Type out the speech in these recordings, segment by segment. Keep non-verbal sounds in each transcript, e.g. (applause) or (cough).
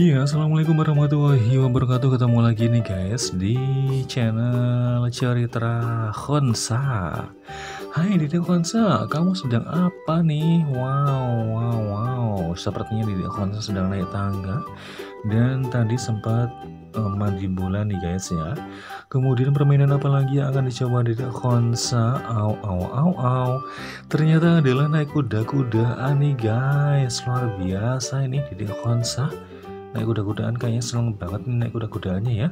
Iya, Assalamualaikum warahmatullahi wabarakatuh. Ketemu lagi nih guys di channel Cerita Khonsa. Hai Dede Khonsa, kamu sedang apa nih? Wow, wow, wow. Sepertinya Dede Khonsa sedang naik tangga. Dan tadi sempat uh, mandi bulan nih guys ya. Kemudian permainan apa lagi yang akan dicoba Dede Khonsa? Au, au, au, au. Ternyata adalah naik kuda-kudaan nih guys. Luar biasa ini Dede Khonsa naik kuda-kudaan kayaknya seneng banget nih naik kuda-kudaannya ya.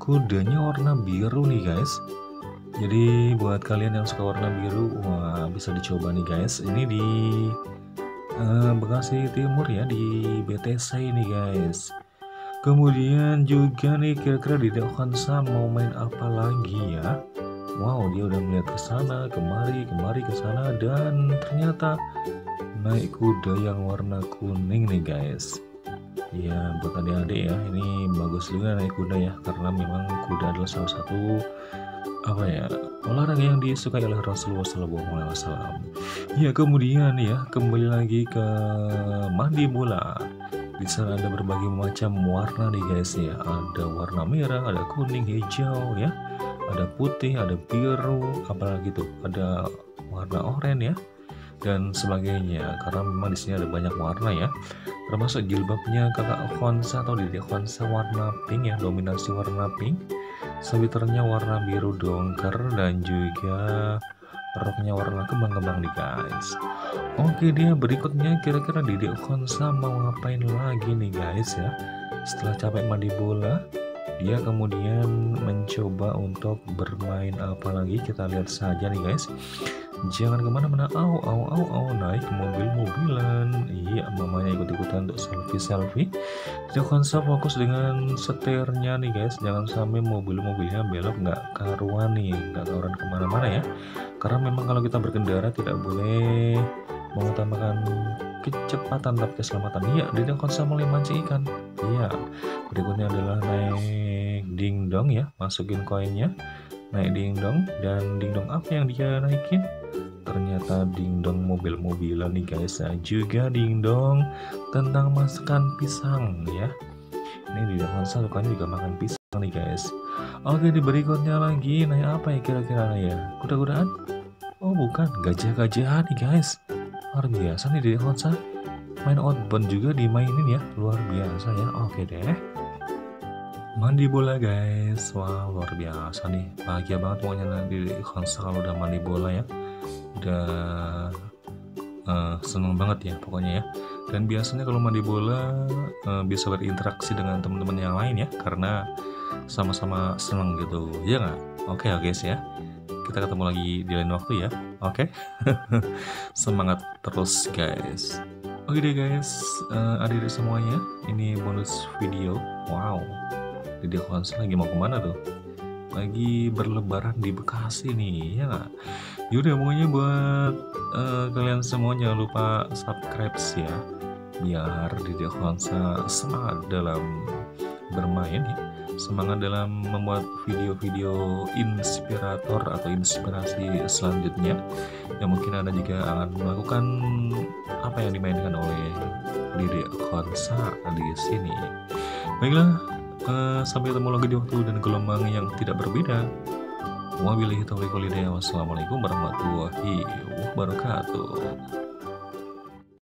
Kudanya warna biru nih guys. Jadi buat kalian yang suka warna biru wah bisa dicoba nih guys. Ini di uh, Bekasi Timur ya di BTC ini guys. Kemudian juga nih kira-kira di Dekonsa mau main apa lagi ya? Wow, dia udah melihat ke sana, kemari, kemari ke sana dan ternyata naik kuda yang warna kuning nih guys. Ya buat adik-adik ya ini bagus juga naik kuda ya karena memang kuda adalah salah satu apa ya olahraga yang disukai oleh Rasulullah SAW. Ya kemudian ya kembali lagi ke mandi bola. Di sana ada berbagai macam warna nih guys ya. Ada warna merah, ada kuning, hijau ya. Ada putih, ada biru, apalagi tuh ada warna oranye ya dan sebagainya. Karena memang di sini ada banyak warna ya. Termasuk jilbabnya kakak Khonsa atau dede Khonsa warna pink ya dominasi warna pink. Sweaternya warna biru dongker dan juga roknya warna kembang-kembang nih guys. Oke dia berikutnya kira-kira dede Khonsa mau ngapain lagi nih guys ya? Setelah capek mandi bola dia kemudian mencoba untuk bermain apa lagi kita lihat saja nih guys Jangan ke mana-mana, au, au, au, au, naik mobil-mobilan. Iya, mamanya ikut-ikutan untuk selfie-selfie. Tidak konsep fokus dengan setirnya nih guys. Jangan sampai mobil-mobilnya belok nggak karuan nih, nggak karuan ke mana-mana ya. Karena memang kalau kita berkendara tidak boleh mengutamakan kecepatan tapi keselamatan. Iya, tidak konsep mulai mancing ikan. Iya, berikutnya adalah naik dingdong ya, masukin koinnya. Naik dingdong dan dingdong apa yang dia naikin? Ternyata dingdong mobil-mobilan nih guys. Nah, juga dingdong tentang masakan pisang ya. Ini di dalam sukanya juga makan pisang nih guys. Oke di berikutnya lagi naik apa ya kira-kira ya? Kuda-kudaan? Oh bukan. Gajah-gajahan nih guys luar biasa nih di Honsa. Main outbound juga dimainin ya. Luar biasa ya. Oke deh. Mandi bola guys. Wah luar biasa nih. Bahagia banget pokoknya nanti di Honsa kalau udah mandi bola ya. Udah uh, seneng banget ya pokoknya ya. Dan biasanya kalau mandi bola uh, bisa berinteraksi dengan teman-teman yang lain ya. Karena sama-sama seneng gitu. Ya nggak? Oke okay, guys ya kita ketemu lagi di lain waktu ya. Oke? Okay? (laughs) semangat terus guys. Oke okay deh guys. Uh, adik-adik semuanya ini bonus video. Wow. Dede Kwansa lagi mau ke mana tuh? Lagi berlebaran di Bekasi nih ya nggak? Yaudah pokoknya buat uh, kalian semua jangan lupa subscribe ya biar Dede Kwansa semangat dalam bermain ya semangat dalam membuat video-video inspirator atau inspirasi selanjutnya yang mungkin anda juga akan melakukan apa yang dimainkan oleh Dede Kwansa di sini baiklah uh, sampai ketemu lagi di waktu dan gelombang yang tidak berbeda Wabillahi taufiq walhidayah. Wassalamualaikum warahmatullahi wabarakatuh.